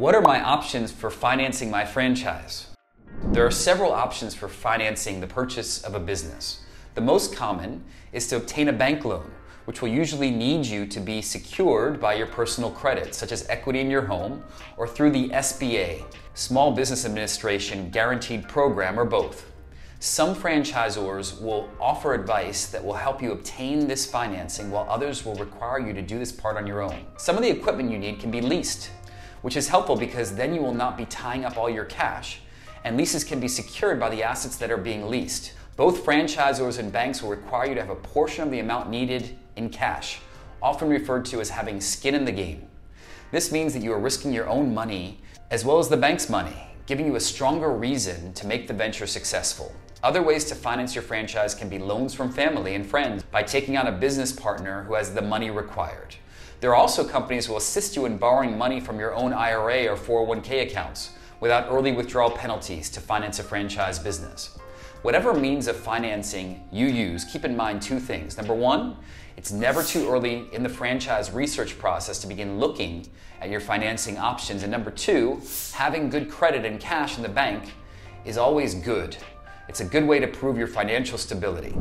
What are my options for financing my franchise? There are several options for financing the purchase of a business. The most common is to obtain a bank loan, which will usually need you to be secured by your personal credit, such as equity in your home, or through the SBA, Small Business Administration Guaranteed Program, or both. Some franchisors will offer advice that will help you obtain this financing, while others will require you to do this part on your own. Some of the equipment you need can be leased which is helpful because then you will not be tying up all your cash. And leases can be secured by the assets that are being leased. Both franchisors and banks will require you to have a portion of the amount needed in cash, often referred to as having skin in the game. This means that you are risking your own money as well as the bank's money, giving you a stronger reason to make the venture successful. Other ways to finance your franchise can be loans from family and friends by taking on a business partner who has the money required. There are also companies who will assist you in borrowing money from your own IRA or 401k accounts without early withdrawal penalties to finance a franchise business. Whatever means of financing you use, keep in mind two things. Number one, it's never too early in the franchise research process to begin looking at your financing options. And number two, having good credit and cash in the bank is always good. It's a good way to prove your financial stability.